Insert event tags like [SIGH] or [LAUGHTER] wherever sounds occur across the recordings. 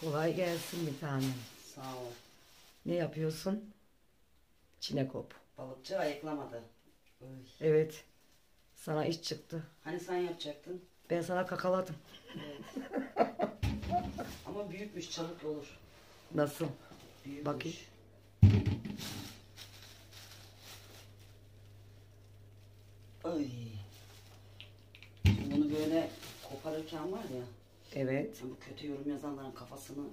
Kolay gelsin bir tanem. Sağ ol. Ne yapıyorsun? Çinekop. Balıkçı ayıklamadı. Oy. Evet. Sana iş çıktı. Hani sen yapacaktın? Ben sana kakaladım. Evet. [LAUGHS] Ama büyükmüş çabuk olur. Nasıl? Büyükmüş. Bakayım. Ay. Bunu böyle koparırken var ya. Evet. Bu kötü yorum yazanların kafasını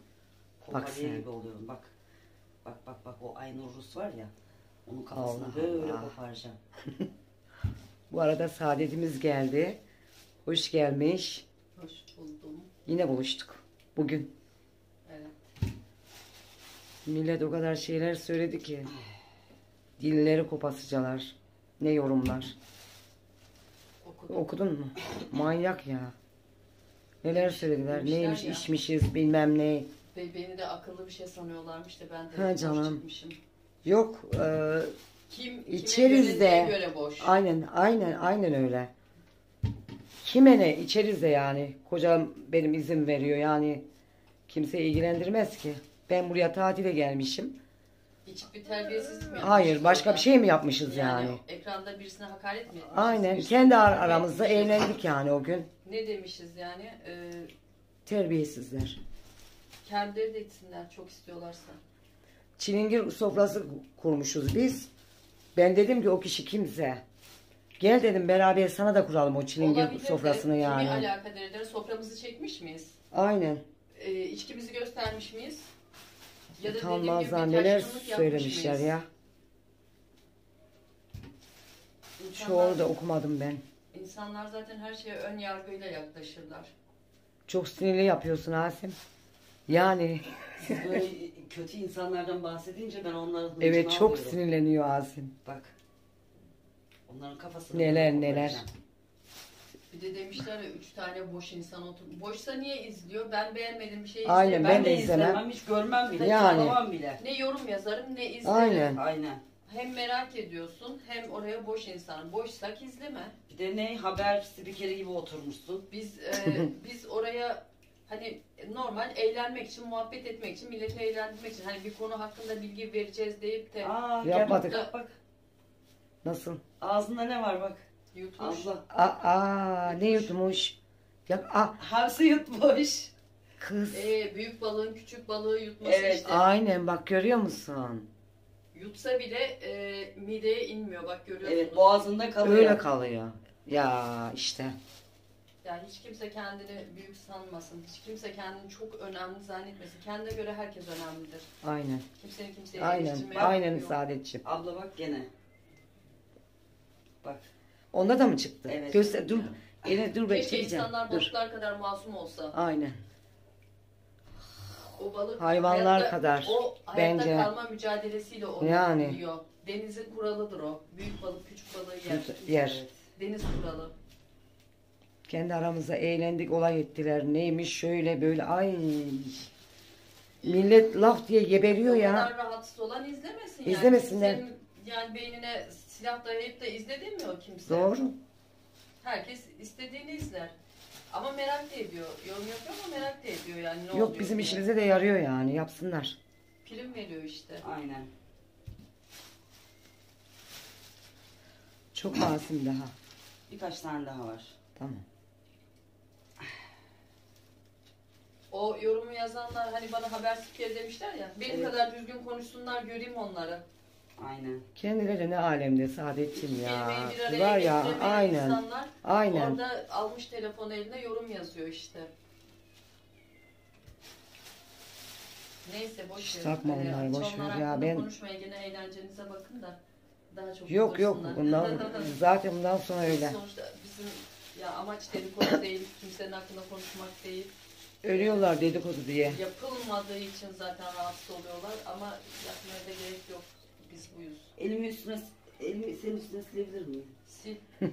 koparıyor gibi oluyorum. Bak. Bak bak bak o Aynur Rus var ya. Onun kafasını Allah böyle Allah. koparacağım. [LAUGHS] Bu arada saadetimiz geldi. Hoş gelmiş. Hoş buldum. Yine buluştuk. Bugün. Evet. Millet o kadar şeyler söyledi ki. Dilleri kopasıcalar. Ne yorumlar. Okudum. Okudun mu? Manyak ya. Neler söylediler. Demişler Neymiş ya. içmişiz bilmem ne. Ve beni de akıllı bir şey sanıyorlarmış da ben de Ha boş canım. çıkmışım. Yok. e, Kim, İçeriz kime göre, de. neye göre boş? aynen aynen aynen öyle. Kime ne içeriz de yani. Kocam benim izin veriyor yani. Kimse ilgilendirmez ki. Ben buraya tatile gelmişim. İçip bir terbiyesizlik mi Hayır yapmışız başka orada? bir şey mi yapmışız yani? Ekranda birisine hakaret mi etmişiz? Aynen. Birisine Kendi ar- hakaret aramızda etmişiz. eğlendik yani o gün. Ne demişiz yani? Ee, Terbiyesizler. kendileri de içsinler çok istiyorlarsa. Çilingir sofrası kurmuşuz biz. Ben dedim ki o kişi kimse. Gel dedim beraber sana da kuralım o çilingir Olabilir de, sofrasını yani. Kimi alakadar eder? Soframızı çekmiş miyiz? Aynen. Ee, içkimizi göstermiş miyiz? Ya da dediğim gibi Utanmazlar bir neler taşkınlık yapmış söylemişler mıyız? ya. İnsanlar- Çoğunu da okumadım ben. İnsanlar zaten her şeye ön yargıyla yaklaşırlar. Çok sinirli yapıyorsun Asim. Yani Siz böyle [LAUGHS] kötü insanlardan bahsedince ben onların hıncını evet çok alıyorum. sinirleniyor Asim. Bak. Onların kafasını Neler, neler. Bir de demişler ya üç tane boş insan otur. Boşsa niye izliyor? Ben beğenmedim bir şey Aynen, izleyeyim. ben de izlemem. hiç görmem bile, Yani. tanımam bile. Ne yorum yazarım ne izlerim. Aynen. Aynen. Hem merak ediyorsun hem oraya boş insan. Boşsak izleme. Bir de ne haber spikeri gibi oturmuşsun. Biz e, [LAUGHS] biz oraya hani normal eğlenmek için, muhabbet etmek için, milleti eğlendirmek için hani bir konu hakkında bilgi vereceğiz deyip de Aa, Yapmadık. Bak, bak. Nasıl? Ağzında ne var bak. Yutmuş. Abla. Aa, aa, ne yutmuş? Ya aa, Hamsi yutmuş. kız. E, büyük balığın küçük balığı yutması Evet. işte. Aynen bak görüyor musun? Yutsa bile e, mideye inmiyor bak görüyorsunuz. Evet boğazında kalıyor. Öyle kalıyor. Ya işte. Yani hiç kimse kendini büyük sanmasın. Hiç kimse kendini çok önemli zannetmesin. Kendine göre herkes önemlidir. Aynen. Kimsenin kimseye Aynen. eleştirmeye Aynen hakkı yok. Saadetciğim. Abla bak gene. Bak. Onda da mı çıktı? Evet. Göster dur. Eline dur Keşke bekleyeceğim. insanlar Dur. balıklar kadar masum olsa. Aynen. O balık Hayvanlar hayatta- kadar. O hayatta Bence. kalma mücadelesiyle onu Yani. yiyor. Denizin kuralıdır o. Büyük balık küçük balığı yer. Yer. Evet. Deniz kuralı. Kendi aramızda eğlendik, olay ettiler. Neymiş şöyle böyle ay. Millet laf diye geberiyor o ya. kadar rahatsız olan izlemesin yani. İzlemesinler. Kimsenin yani beynine silah dayayıp da izle demiyor kimse. Doğru. Herkes istediğini izler. Ama merak da ediyor. Yorum yapıyor ama merak da ediyor yani ne Yok oluyor bizim diye. işimize de yarıyor yani. Yapsınlar. Prim veriyor işte. Aynen. Çok masum daha. Birkaç tane daha var. Tamam. O yorumu yazanlar hani bana haber spikeri demişler ya. Benim Evet. kadar düzgün konuşsunlar göreyim onları. Aynen. Kendileri ne alemde Saadetciğim ya. Kelimeyi bir araya Var ya getiremeyen aynen. insanlar Aynen. orada almış telefonu eline yorum yazıyor işte. Neyse boş Hiç ver. takma Ee, onları, boş onlar ver ya, hakkında ben- konuşmaya gene eğlencenize bakın da daha çok Yok yok bulursunlar. bundan [LAUGHS] zaten bundan sonra öyle. Sonuçta bizim ya amaç dedikodu değil, kimsenin hakkında konuşmak değil. Ölüyorlar dedikodu diye. Yapılmadığı için zaten rahatsız oluyorlar ama yapmaya da gerek yok. Biz buyuz. Elimi üstüne, elimi senin üstüne silebilir miyim? Sil. [LAUGHS]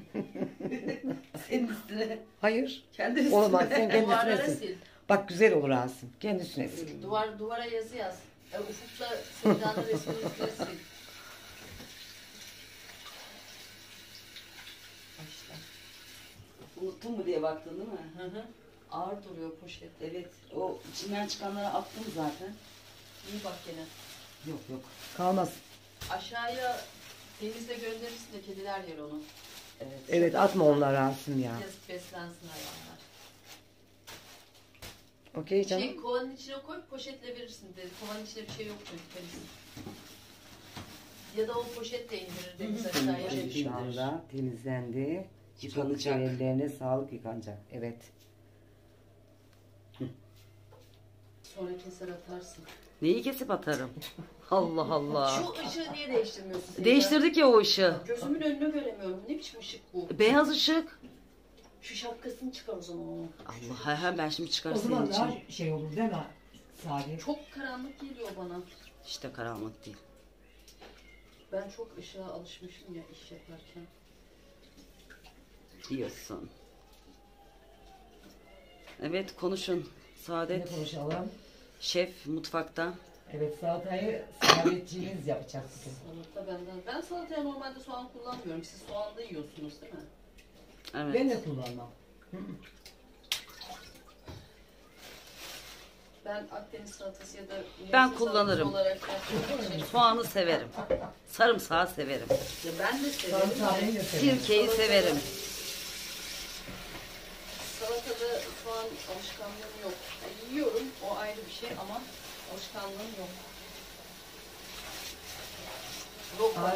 Senin üstüne. Hayır. Kendi üstüne. Olmaz sen kendisine Duvarlara sil. sil. Bak güzel olur Asım. Kendisine sil. Duvar, duvara yazı yaz. E, ufukta Sevda'nın resmini üstüne sil. Başla. Unuttun mu diye baktın değil mi? Hı hı. Ağır duruyor poşet. Evet o içinden çıkanları attım zaten. İyi bak gene. Yok yok. Kalmaz. Aşağıya denizde gönderirsin de kediler yer onu. Evet. Evet atma onlar Rasim ya. Yazık beslensin hayvanlar. Okey canım. Şey kovanın içine koy poşetle verirsin dedi. Kovanın içinde bir şey yok çünkü. Ya da o poşetle indirir deniz aşağıya. Şu anda temizlendi. Yıkanacak. Ellerine sağlık yıkanacak. Evet. Sonra keser atarsın. Neyi kesip atarım? [LAUGHS] Allah Allah. Şu ışığı niye değiştirmiyorsun? Değiştirdik ya o ışığı. Gözümün önünü göremiyorum. Ne biçim ışık bu? Beyaz ışık. Şu şapkasını çıkar o zaman. Allah ha, ha ben şimdi çıkar O senin zaman için. daha şey olur değil mi Sadi? Çok karanlık geliyor bana. İşte karanlık değil. Ben çok ışığa alışmışım ya iş yaparken. Diyorsun. Evet konuşun. Ne Saadet. konuşalım? Şef mutfakta. Evet salatayı saadetçiğiniz yapacak bugün. Salata benden. Ben salataya normalde soğan kullanmıyorum. Siz soğanlı yiyorsunuz değil mi? Evet. Ben de kullanmam. Ben Akdeniz salatası ya da Ben kullanırım. salatası olarak için- Soğanı severim. Sarımsağı severim. Ya ben de severim. Sarımsağı ben de severim. Sirkeyi severim. Salatada soğan alışkanlığım yok. Yani yiyorum o ayrı bir şey ama alışkanlığım yok.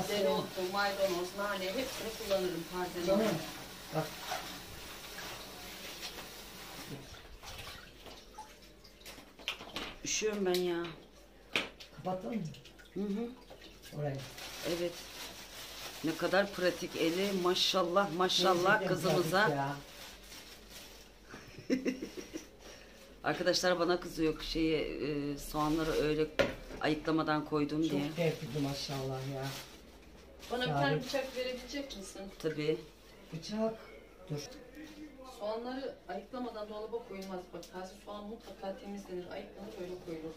Severim. dereotu, maydanoz, nane hepsini kullanırım. Canım. Bak Üşüyorum ben ya. kapattın mı Hı hı. orayı? Evet. Ne kadar pratik eli maşallah maşallah Gerçekten kızımıza. pratik ya. [LAUGHS] Arkadaşlar bana kızıyor şeyi e, soğanları öyle ayıklamadan koydum diye. Çok tertipli maşallah ya. Bana bir Yani- tane bıçak verebilecek misin? Tabii. Bıçak. Dur. Soğanları ayıklamadan dolaba koyulmaz. Bak taze soğan mutlaka temizlenir, ayıklanır öyle koyulur.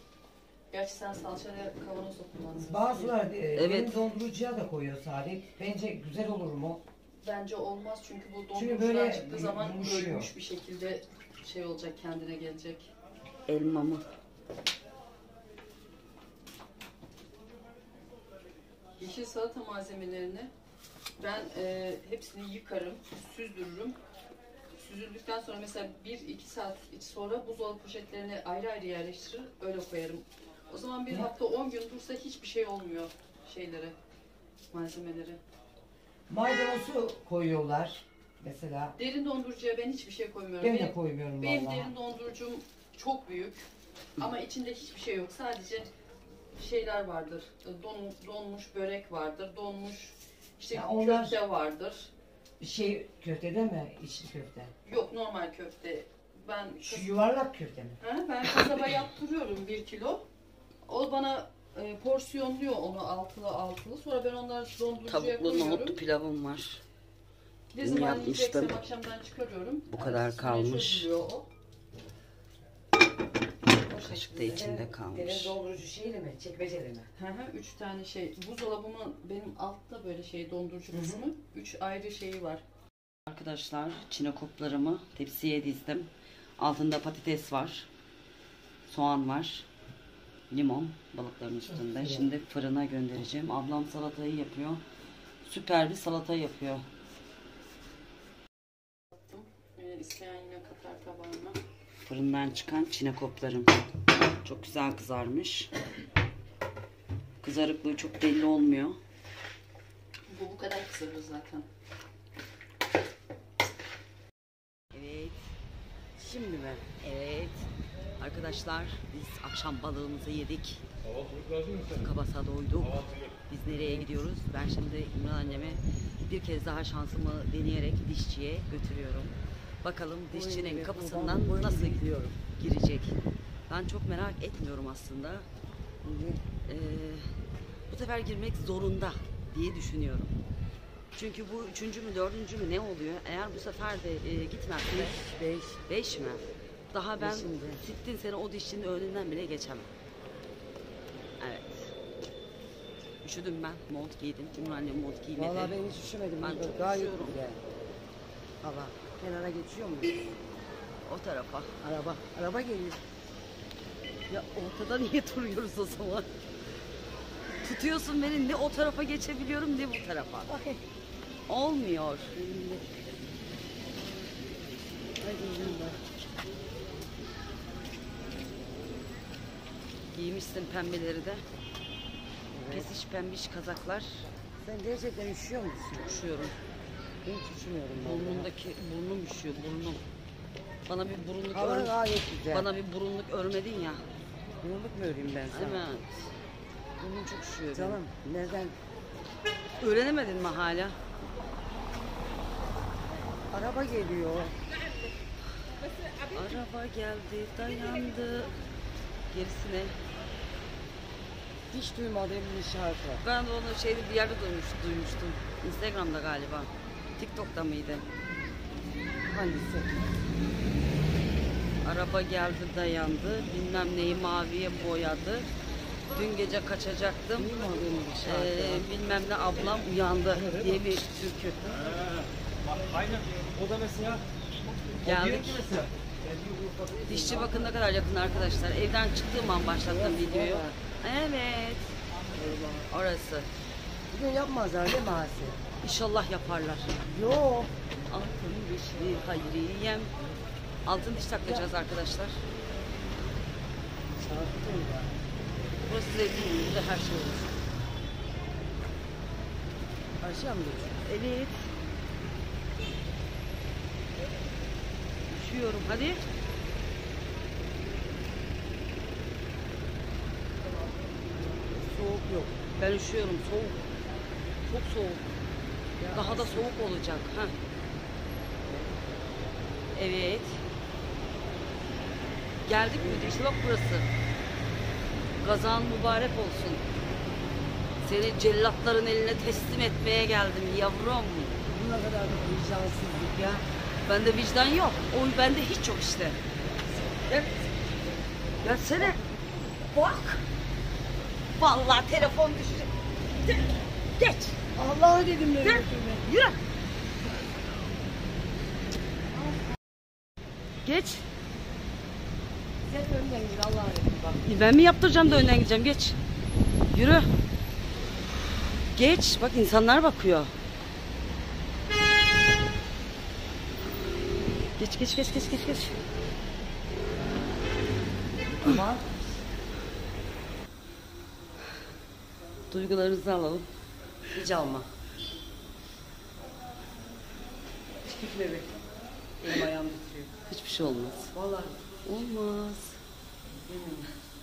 Gerçi sen salçayla kavanozda kullanırsın. Bazılar e, Evet. benim dondurucuya da koyuyor Sadi. Bence güzel olur mu? Bence olmaz çünkü bu Çünkü dondurucudan böyle çıktığı zaman yumuşuyor. ölmüş bir şekilde şey olacak kendine gelecek. Elmamı. Yeşil salata malzemelerini ben e, hepsini yıkarım, süzdürürüm. Süzüldükten sonra mesela 1-2 saat sonra buzdolabı poşetlerine ayrı ayrı yerleştirir, öyle koyarım. O zaman bir Ne? hafta 10 gün dursa hiçbir şey olmuyor şeylere, malzemeleri. Maydanozu koyuyorlar mesela. Derin dondurucuya ben hiçbir şey koymuyorum. Ben benim de koymuyorum benim vallahi. derin dondurucum çok büyük ama içinde hiçbir şey yok. Sadece şeyler vardır. Don, donmuş börek vardır, donmuş işte Ya onlar- köfte vardır. Şey köfte değil mi? İçli köfte. Yok normal köfte. Ben Şu yuvarlak köfte mi? Ha, ben kasaba yaptırıyorum bir kilo. O bana e, porsiyonluyor onu altılı altılı. Sonra ben onları dondurucuya Tavuklu koyuyorum. nohutlu pilavım var. Ne zaman yapmıştım. yiyeceksem akşamdan çıkarıyorum. Bu kadar Üstüne kalmış. çözülüyor o. O Kaşık da şekilde. içinde kalmış. dondurucu şeyle mi? Çekmeceli mi? Hı hı, üç tane şey. Buzdolabımın benim altta böyle şey dondurucu kısmı. Üç ayrı şeyi var. Arkadaşlar çinekoplarımı tepsiye dizdim. Altında patates var. Soğan var. Limon balıkların üstünde. Şimdi fırına göndereceğim. Ablam salatayı yapıyor. Süper bir salata yapıyor. Attım. Ee, isteyen yine katar tabağına. Fırından çıkan çinekoplarım. Çok güzel kızarmış. Kızarıklığı çok belli olmuyor. Bu bu kadar kızarır zaten. Evet. Şimdi mi? Evet. Arkadaşlar biz akşam balığımızı yedik. Kabasa doyduk. Biz nereye gidiyoruz? Ben şimdi İmran anneme bir kez daha şansımı deneyerek dişçiye götürüyorum. Bakalım dişçinin kapısından nasıl gidiyorum girecek. Ben çok merak etmiyorum aslında. Ee, bu sefer girmek zorunda diye düşünüyorum. Çünkü bu üçüncü mü dördüncü mü ne oluyor? Eğer bu sefer de e, gitmezse beş. beş mi? Daha ben sittin sene o dişçinin önünden bile geçemem. Evet. Üşüdüm ben. Mont giydim. Timur annem mont giymedi. Vallahi ben hiç üşümedim. Ben çok gayet üşüyorum. güzel. Hava. Kenara geçiyor mu? O tarafa. Araba. Araba geliyor. Ya ortada niye [LAUGHS] duruyoruz o zaman? Tutuyorsun beni ne o tarafa geçebiliyorum ne bu tarafa. Olmuyor. Hadi yürü. Giymişsin pembeleri de. Kesiş pembiş kazaklar. Sen gerçekten üşüyor musun? Üşüyorum. Ben hiç üşümüyorum. vallahi. Burnumdaki burnum üşüyor burnum. Bana bir burunluk Hava ör, gayet güzel. bana bir burunluk örmedin ya. Yumruk mu öreyim ben sana? Evet. Burnum çok üşüyor. benim. Canım nereden? Öğrenemedin mi hala? Araba geliyor. Araba geldi, dayandı. Gerisine. Hiç duymadığım bir şarkı. Ben de onu şeyde bir yerde duymuş, duymuştum. Instagram'da galiba. TikTok'ta mıydı? Hangisi? Araba geldi dayandı. Bilmem neyi maviye boyadı. Dün gece kaçacaktım. Ee, bilmem ne ablam uyandı diye bir türkü. Aynen. O da mesela Geldik. Dişçi bakın ne kadar yakın arkadaşlar. Evden çıktığım an başlattım videoyu. Evet. Orası. Bugün yapmazlar değil mi Asi? İnşallah yaparlar. Yok. Altın dişli hayriyem. Altın diş takacağız arkadaşlar. Şarkı duyma. Burası Zeytinburnu'da her şey olur. Aşağı mı geçiyor? Evet. Üşüyorum. Hadi. Soğuk yok. Ben üşüyorum. Soğuk. Çok soğuk. Daha da soğuk olacak. Ha. Evet. Geldik mi? İşte bak burası. Gazan mübarek olsun. Seni cellatların eline teslim etmeye geldim yavrum. Bu ne kadar da vicdansızlık ya. Bende vicdan yok. O bende hiç yok işte. Gel. Gelsene. Bak. Vallahi telefon düşecek. Geç. Allah'ı dedim ben. Gel. Yürü. Geç. Sen önden gir Allah'ı dedim bak. Ben mi yaptıracağım da önden gideceğim? Geç. Yürü. Geç. Bak insanlar bakıyor. Geç geç geç geç geç geç. Ama Duygularınızı alalım. Hiç alma. Çekil bebek. Elim ayağım titriyor. Hiçbir şey olmaz. Vallahi Olmaz.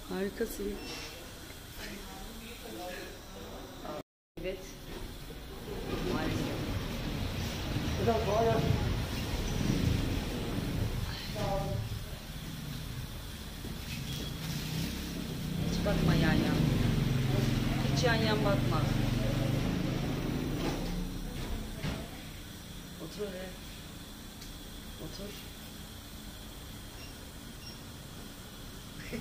Harikasın. Evet. Maalesef. Biraz daha yap. Hiç bakma yan yan. Hiç yan yan bakma. Otur oraya. Otur. Onu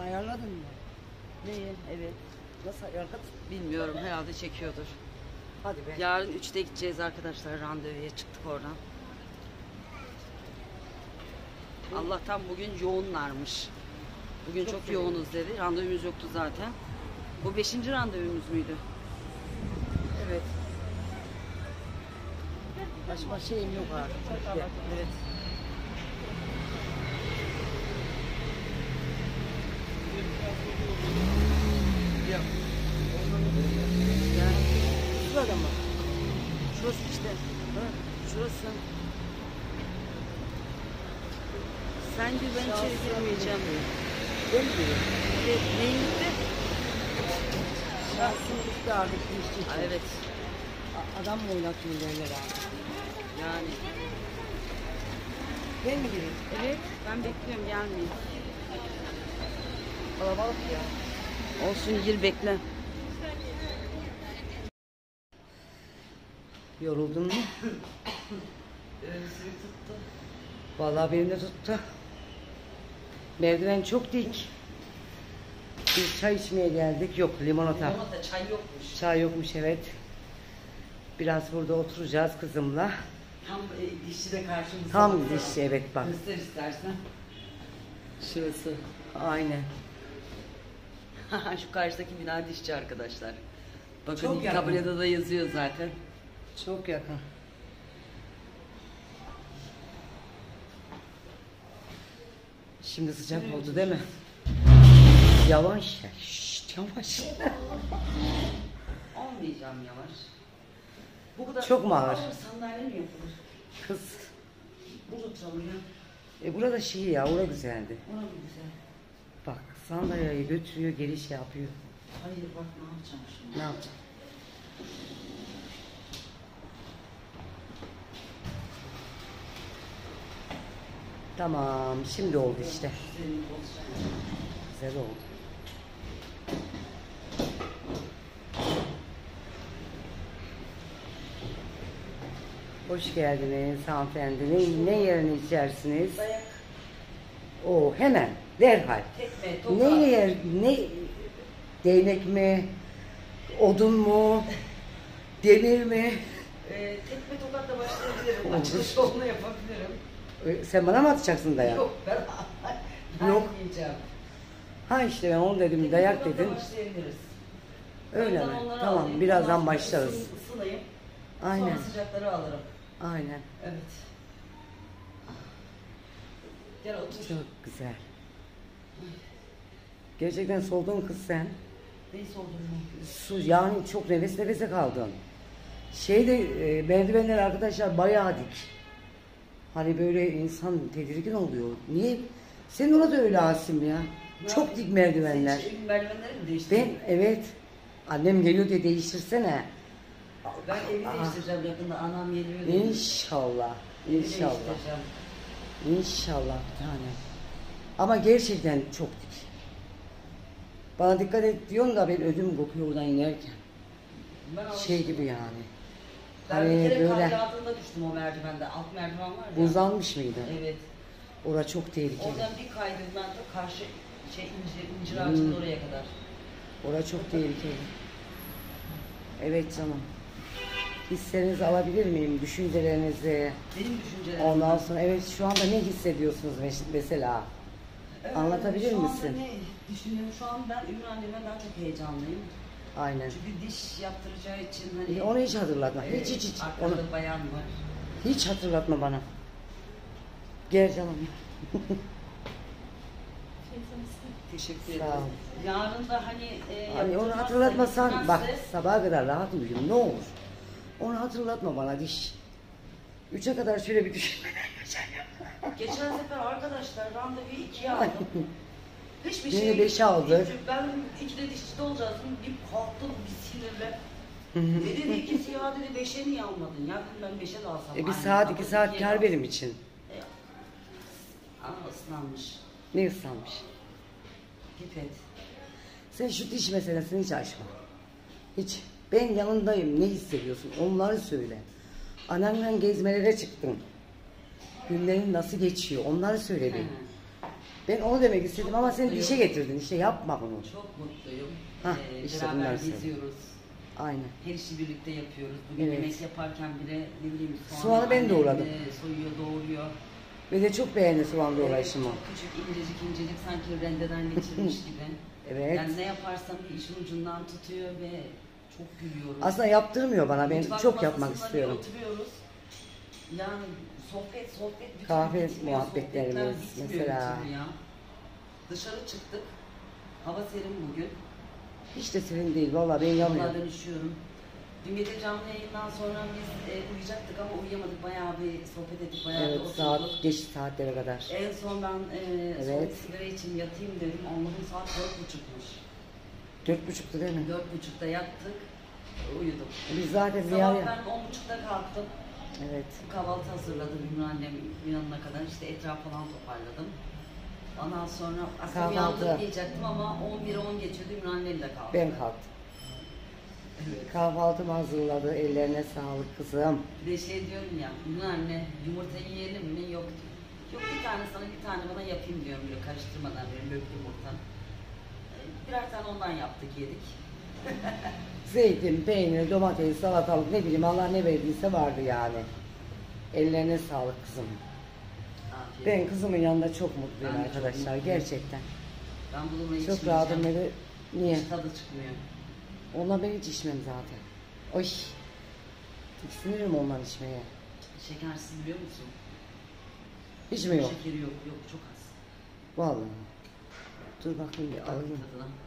ayarladın mı? Neyi? Evet. Nasıl ayarladın? Bilmiyorum herhalde çekiyordur. Hadi be. Yarın 3'te gideceğiz arkadaşlar. Randevuya çıktık oradan. Allah'tan bugün yoğunlarmış. Bugün çok, Çok yoğunuz dedi. Randevumuz yoktu zaten. Bu beşinci randevumuz muydu? Evet. Başka şeyim yok artık. Evet. Yani Şurada mı? şurası işte. Şurası. Sen gibi ben içeri girmeyeceğim. Ben mi? Evet, neyin Şahsızlık da artık bir işçi için. Aa, Evet. A- Adam mı oynatıyor derler artık. Yani. Ben mi gireyim? Evet, ben bekliyorum gelmeyin. Kalabalık ya. Olsun gir bekle. Yoruldun mu? Vallahi benim de tuttu. Merdiven çok dik. Biz çay içmeye geldik. Yok limonata. Limonata çay yokmuş. Çay yokmuş evet. Biraz burada oturacağız kızımla. Tam e, dişçi de karşımızda. Tam dişçi evet bak. Göster istersen. Şurası. Aynen. [LAUGHS] Şu karşıdaki bina dişçi arkadaşlar. Bakın Çok yakın. tabelada da yazıyor zaten. Çok yakın. Şimdi sıcak oldu değil mi? Yavaş. Şşt, yavaş. [LAUGHS] Olmayacağım yavaş. Bu kadar Çok mu ağır? Sandalye mi yapılır? Kız. Burada oturalım ya. E burada şey ya, orada güzeldi. Mı güzel? Bak sandalyeyi götürüyor, geri şey yapıyor. Hayır bak ne yapacağım şimdi. Ne yapacak? Tamam, şimdi oldu işte. Güzel oldu. Hoş geldiniz hanımefendi. Ne, ne yerini içersiniz? Dayak, O hemen, derhal. tekme, tokat. Ne yer, ne değnek mi, odun mu, demir mi? Ee, tekme tokatla başlayabilirim. Olur. Açılış onu yapabilirim. E, Sen bana mı atacaksın dayak? Yok [LAUGHS] ben Yok. yiyeceğim. Ha işte ben onu dedim, dayak tokatla dedim. başlayabiliriz. Öyle mi? onları Tamam, alayım, birazdan ondan sonra başlarız. ısın- ısınayım. Aynen, Sonra sıcakları alırım. Aynen. Evet. Gel otur. Çok güzel. Gerçekten soldun kız sen. Neyi soldun mu? Su yani çok nefes nefese kaldın. Şeyde e, merdivenler arkadaşlar bayağı dik. Hani böyle insan tedirgin oluyor. Niye? Senin orada öyle Asim ya. Ne Çok dik merdivenler. Senin merdivenleri mi değiştirdin? Ben evet. Annem geliyor diye değiştirsene. Ben evi Aa. değiştireceğim yakında. Anam geliyor dedi. İnşallah. Evi İnşallah. değiştireceğim. İnşallah bir tane. Ama gerçekten çok dik. Bana dikkat et diyorsun da ben ödüm kopuyor oradan inerken. Ben alıştım. Şey gibi yani. Ben Hani bir kere böyle kar yağdığında düştüm o merdivende. Alt merdiven var ya. buzlanmış mıydı? Evet. Orada çok tehlikeli. Oradan bir kaydım ben de karşı şey incir, incir Hmm. ağacının oraya kadar. Orada çok tehlikeli. Evet canım. Hislerinizi alabilir miyim? Düşüncelerinizi. Benim düşüncelerim. Ondan sonra evet şu anda ne hissediyorsunuz mes- mesela? Evet, anlatabilir şu anda misin? ne düşünüyorum? Şu an ben Ümran annemden daha çok heyecanlıyım. Aynen. Çünkü diş yaptıracağı için hani... E, Onu hiç hatırlatma. e, Hiç hiç hiç. Arkada Onu bayan var. hiç hatırlatma bana. Gel canım. Teşekkür Sağ ederim. ol. Yarın da hani... E, Hani onu hatırlatmasan bak sabaha kadar rahat uyuyayım ne olur. Onu hatırlatma bana diş. Üçe kadar şöyle bir düşün. Geçen sefer arkadaşlar randevuyu ikiye [LAUGHS] aldım. Hiçbir Beni şey... beşe aldı. Ben ikide dişçide olacağız. Bir kalktım bir sinirle. ne [LAUGHS] dedi ikisi ya dedi beşe niye almadın? Ya dedim ben beşe de alsam. E bir aynı saat iki saat ikiye kar benim için. E, Aa ıslanmış. Ne ıslanmış. Pipet. Sen şu diş meselesini hiç açma. Hiç. Ben yanındayım. Ne hissediyorsun? Onları söyle. Ananla gezmelere çıktın. Günlerin nasıl geçiyor? Onları söyle bir. He, Ben onu demek istedim ama sen mutluyum. dişe getirdin. İşte yapma bunu. Çok mutluyum. Hah, Ee, işte beraber bunlar söyle. geziyoruz. Aynen. Her işi birlikte yapıyoruz. Bugün Evet. yemek yaparken bile ne bileyim soğanı Soğanı ben annem, doğradım. e, Soyuyor, doğruyor. Ve de çok beğendi soğan Evet, doğrayışımı. Çok küçük, incecik incecik sanki rendeden geçirmiş [LAUGHS] gibi. Evet. Yani ne yaparsam bir işin ucundan tutuyor ve çok gülüyoruz. Aslında yaptırmıyor bana. Ben Mutfak çok yapmak masasında bir istiyorum. Oturuyoruz. Yani sohbet sohbet bir türlü Kahve bitmiyor, muhabbetlerimiz sohbetler bitmiyor mesela. Ya. Dışarı çıktık. Hava serin bugün. Hiç de serin değil. Vallahi ben Vallahi yanmıyorum. ben üşüyorum. Dün gece canlı yayından sonra biz e, uyuyacaktık ama uyuyamadık. Bayağı bir sohbet ettik, bayağı Evet bir oturduk. saat geç saatlere kadar. En son ben e, son Evet. sigara için yatayım dedim. Allah'ım saat dört buçukmuş. Dört buçuktu değil mi? Dört buçukta yattık, uyuduk. Biz zaten Sabah ara... ben on buçukta kalktım. Evet. Kahvaltı hazırladım Ümran annem yanına kadar. işte etraf falan toparladım. Ondan sonra aslında Kahvaltı. uyandırmayacaktım ama 11'e 10 geçiyordu Ümran annem de kalktı. Ben kalktım. Kahvaltımı hazırladı. Ellerine sağlık kızım. Bir de şey diyorum ya, Ümran anne yumurta yiyelim mi? Yok diyor. Yok bir tane sana bir tane bana yapayım diyorum böyle karıştırmadan böyle lök yumurta. Birer tane ondan yaptık yedik. [LAUGHS] Zeytin, peynir, domates, salatalık ne bileyim Allah ne verdiyse vardı yani. Ellerine sağlık kızım. Afiyet. Ben kızımın yanında çok mutluyum Ben de çok arkadaşlar mutluyum. gerçekten. Ben bununla Çok rahatım böyle. Niye? Hiç tadı çıkmıyor. Onunla ben hiç içmem zaten. Oy. Tiksinirim ondan içmeye. Şekersiz biliyor musun? Hiç mi yok? Şekeri yok, yok çok az. Vallahi. Dur bakayım bir Bak alayım. tadına.